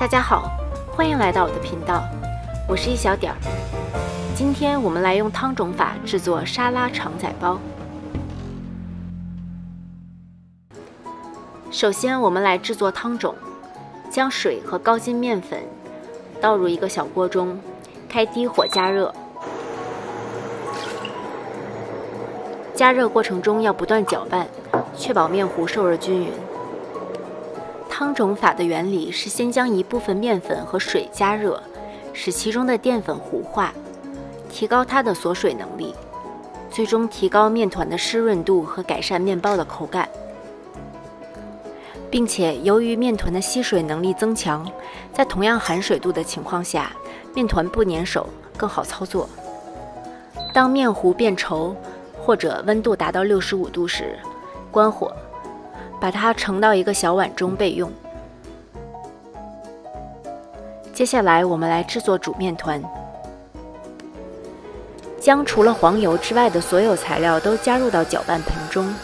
大家好，欢迎来到我的频道，我是一小点儿。今天我们来用汤种法制作沙拉肠仔包。首先，我们来制作汤种，将水和高筋面粉倒入一个小锅中，开低火加热。加热过程中要不断搅拌，确保面糊受热均匀。汤种法的原理是先将一部分面粉和水加热，使其中的淀粉糊化，提高它的锁水能力，最终提高面团的湿润度和改善面包的口感。并且由于面团的吸水能力增强，在同样含水度的情况下，面团不粘手，更好操作。当面糊变稠或者温度达到六十五度时，关火。把它盛到一个小碗中备用。接下来，我们来制作煮面团。将除了黄油之外的所有材料都加入到搅拌盆中。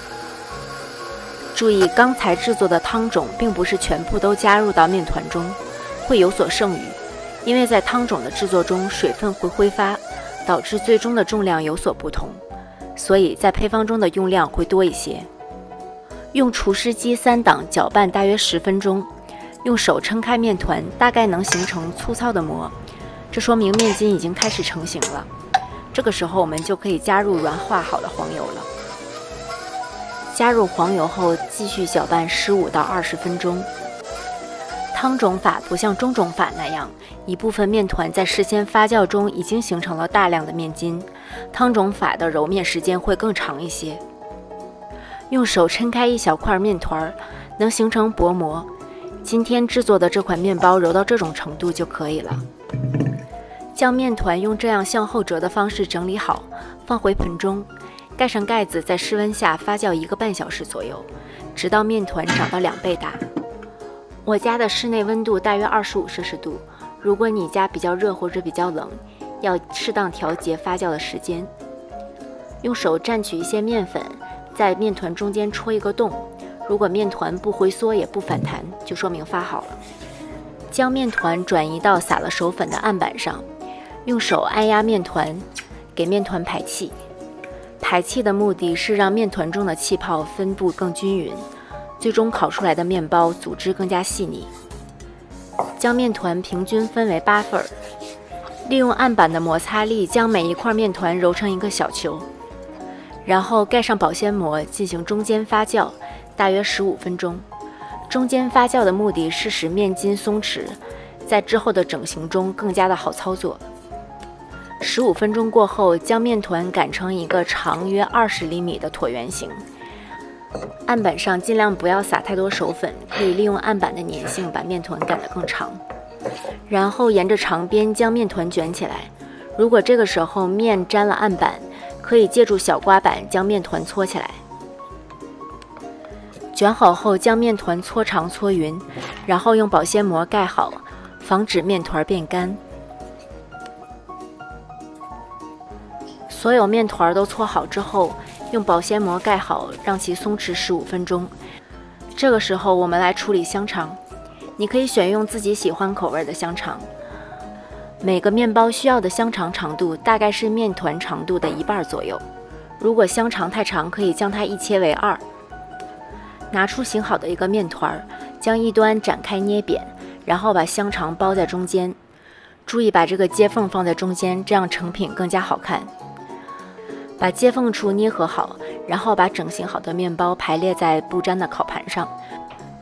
注意，刚才制作的汤种并不是全部都加入到面团中，会有所剩余，因为在汤种的制作中，水分会挥发，导致最终的重量有所不同，所以在配方中的用量会多一些。用厨师机三档搅拌大约十分钟，用手撑开面团，大概能形成粗糙的膜，这说明面筋已经开始成型了。这个时候我们就可以加入软化好的黄油了。加入黄油后，继续搅拌十五到二十分钟。汤种法不像中种法那样，一部分面团在事先发酵中已经形成了大量的面筋，汤种法的揉面时间会更长一些。用手抻开一小块面团儿，能形成薄膜。今天制作的这款面包揉到这种程度就可以了。将面团用这样向后折的方式整理好，放回盆中，盖上盖子，在室温下发酵一个半小时左右，直到面团长到两倍大。我家的室内温度大约二十五摄氏度，如果你家比较热或者比较冷，要适当调节发酵的时间。用手蘸取一些面粉。在面团中间戳一个洞，如果面团不回缩也不反弹，就说明发好了。将面团转移到撒了手粉的案板上，用手按压面团，给面团排气。排气的目的是让面团中的气泡分布更均匀，最终烤出来的面包组织更加细腻。将面团平均分为八份儿，利用案板的摩擦力将每一块面团揉成一个小球。然后盖上保鲜膜进行中间发酵，大约十五分钟。中间发酵的目的是使面筋松弛，在之后的整形中更加的好操作。十五分钟过后，将面团擀成一个长约二十厘米的椭圆形。案板上尽量不要撒太多手粉，可以利用案板的粘性把面团擀得更长。然后沿着长边将面团卷起来。如果这个时候面沾了案板，可以借助小刮板将面团搓起来，卷好后将面团搓长搓匀，然后用保鲜膜盖好，防止面团变干。所有面团都搓好之后，用保鲜膜盖好，让其松弛十五分钟。这个时候我们来处理香肠，你可以选用自己喜欢口味的香肠。每个面包需要的香肠长度大概是面团长度的一半左右。如果香肠太长，可以将它一切为二。拿出醒好的一个面团，将一端展开捏扁，然后把香肠包在中间。注意把这个接缝放在中间，这样成品更加好看。把接缝处捏合好，然后把整形好的面包排列在不粘的烤盘上。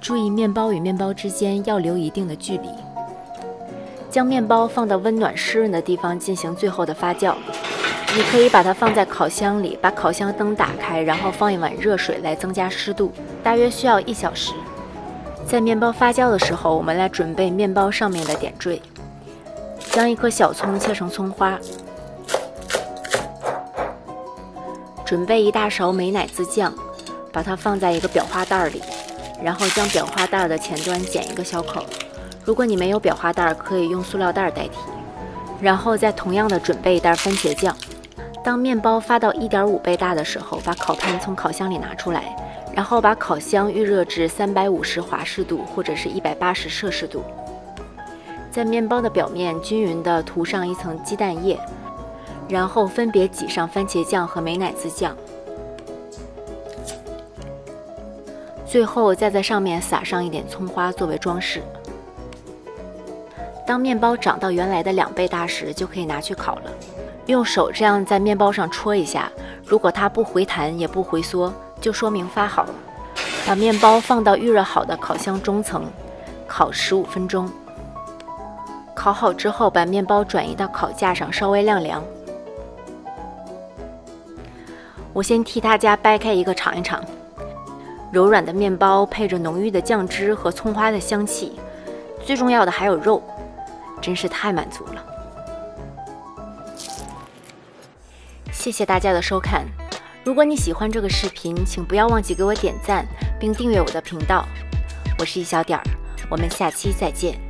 注意面包与面包之间要留一定的距离。将面包放到温暖湿润的地方进行最后的发酵。你可以把它放在烤箱里，把烤箱灯打开，然后放一碗热水来增加湿度，大约需要一小时。在面包发酵的时候，我们来准备面包上面的点缀。将一颗小葱切成葱花，准备一大勺美乃滋酱，把它放在一个裱花袋里，然后将裱花袋的前端剪一个小口。如果你没有裱花袋，可以用塑料袋代替。然后再同样的准备一袋番茄酱。当面包发到一点五倍大的时候，把烤盘从烤箱里拿出来，然后把烤箱预热至三百五十华氏度或者是一百八十摄氏度。在面包的表面均匀地涂上一层鸡蛋液，然后分别挤上番茄酱和美乃滋酱，最后再在上面撒上一点葱花作为装饰。当面包长到原来的两倍大时，就可以拿去烤了。用手这样在面包上戳一下，如果它不回弹也不回缩，就说明发好了。把面包放到预热好的烤箱中层，烤十五分钟。烤好之后，把面包转移到烤架上，稍微晾凉。我先替大家掰开一个尝一尝，柔软的面包配着浓郁的酱汁和葱花的香气，最重要的还有肉。真是太满足了！谢谢大家的收看。如果你喜欢这个视频，请不要忘记给我点赞并订阅我的频道。我是一小点儿，我们下期再见。